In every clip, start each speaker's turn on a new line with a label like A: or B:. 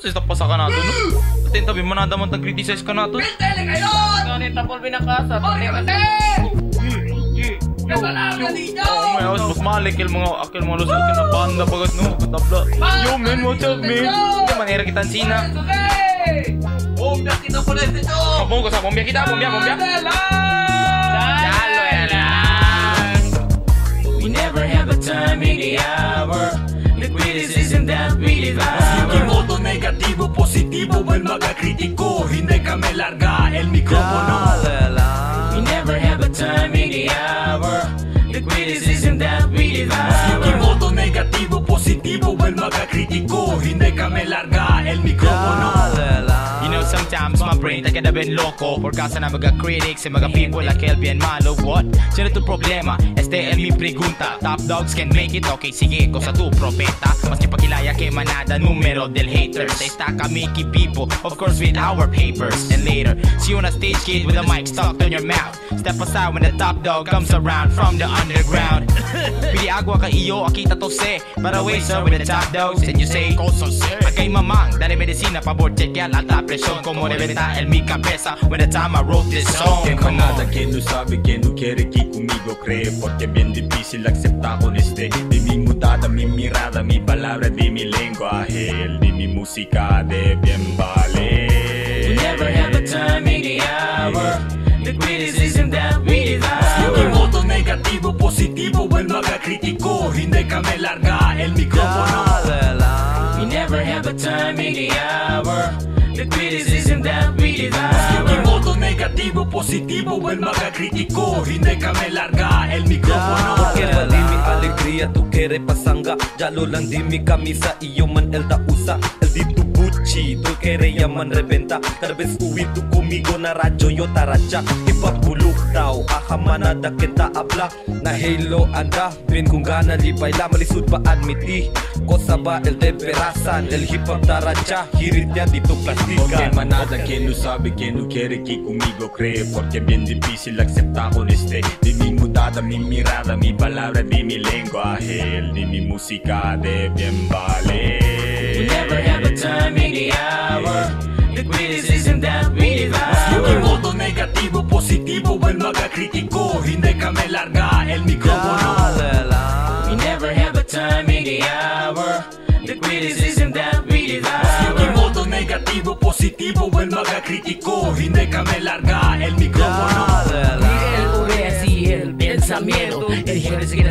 A: Vocês estão passando canato, não? Tem também manada manta criticar
B: esse canato.
C: Ganit tapol binakasa.
A: Oh my house, mas mali kil mga akil mga lusot na banda bagat no, katabla. Yo men, what's men? Hindi manera kita sina.
B: Bombia kita punya ito.
A: Mabong ka sa bombia kita,
C: bombia,
D: We never have a time in the hour. Liquidity isn't that we
E: divide. Larga el mikropono
D: We never have a time in the hour. Liquidity isn't that we devour.
E: Positibo, well mga kritiko Hindi kami larga el mikropono
A: brain taga na ben loco. Por causa na mga critics and mga people like El bien malo What? Sino tu problema? Este el mi pregunta. Top dogs can make it, okay sige ko sa tu propeta. Mas kipagilaya kay manada numero del haters. They stack kami ki people, of course with our papers. And later, see you on a stage kid with a mic stuck in your mouth. Step aside when the top dog comes around from the underground agua ka iyo, akita to se. But away sir with the top dogs and you say. Koso sir Akay mamang, dale medicina pabor chequear alta presión. Como reventa en mi cabeza when the time I wrote this song.
E: Que manada que no sabe que no quiere que conmigo cree Porque bien difícil aceptar con este De mi mutada, mi mirada, mi palabra, de mi lenguaje De mi música, de bien
D: We never
E: vale
D: have a time in the hour. Liquidity isn't that we devour.
E: Negativo, positivo, well mga kritiko Hindi kami larga el mikropono
D: We never have a time in the hour. Liquidity isn't that we devour.
E: Kimoto negativo, positivo, well mga kritiko Hindi kami larga el mikropono
F: Porque bali mi alegría, tú quieres pasanga. Jalo lang di mi camisa, iyo man el da usa. El di tu Gucci, tú quieres yaman rebenta Tal vez uwi tu conmigo na radyo yo taracha Ipapulok daw, aha manada kita abla. Na halo anda, bin kung gana li baila. Malisud pa admiti, cosa ba el de perasan. El hip hop taracha, hirit niya dito plastikan
E: manada que no sabe que no quiere que conmigo cree Porque bien difícil aceptar con este. De mi mutada, mi mirada, mi palabra, de mi lenguaje. De mi música, de bien
D: We
E: positivo, well mga kritiko Hindi kami larga el mikropono
D: We never have a time in the hour. Liquidity isn't that we devour.
E: Kimoto negativo, positivo, well mga kritiko Hindi kami larga el mikropono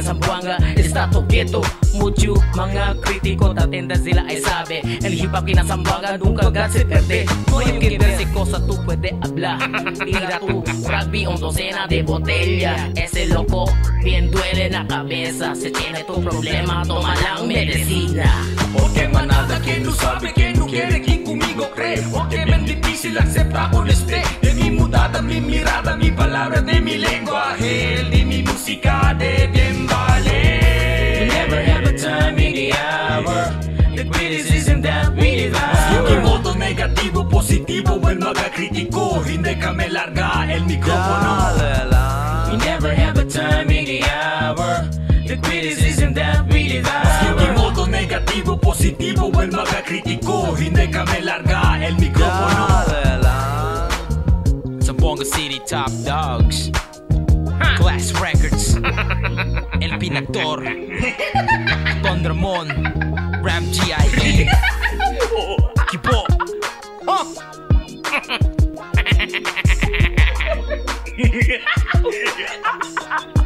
C: Zamboanga, está quieto Mucho mga crítico tatenda sila ay sabe. El hip hop kinasambanga nunca gas se pierde No hay que verse cosa tú puedes hablar. Tira tu rugby un docena de botella Ese loco bien duele en la cabeza. Se tiene tu problema, toma la medicina.
E: Porque manada que no sabe que no quiere que conmigo cree. Porque bien difícil aceptar con este De mi mudada, mi mirada, mi palabra, de mi lenguaje. De mi música, de bien positivo, well mga kritiko Hindi kami larga el mikropono
D: We never have a time in the hour. Liquidity isn't that we devour.
E: Kimoto negativo, positivo, well mga kritiko Hindi kami larga el mikropono
A: Zamboanga City Top Dogs. Class Records. El Pinactor Ramon Ram G.I.E yeah.